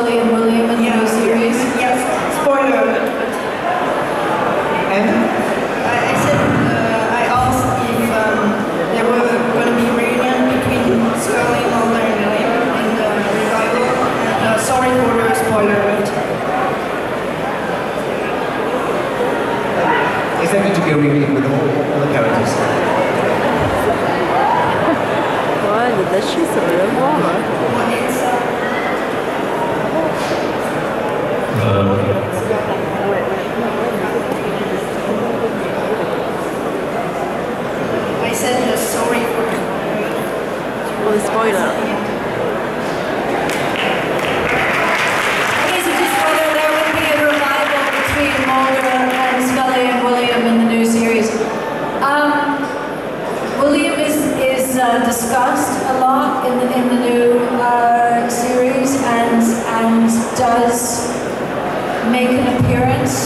Scully and William in the new series? Yes, spoiler alert. And I, I said, uh, I asked if um, there were going to be reunion between Scully, Mulder, and William in the revival. Uh, sorry for the spoiler alert. is there going to be a reunion with all, all the characters? Olha, deixa isso, eu vou lá. What is, I said uh, sorry for O spoiler. Okay, so just whether there would be a revival between Mulder and Scully and William in the new series. Um, William is, is uh, discussed a lot in the, in the new uh, series and, and does make an appearance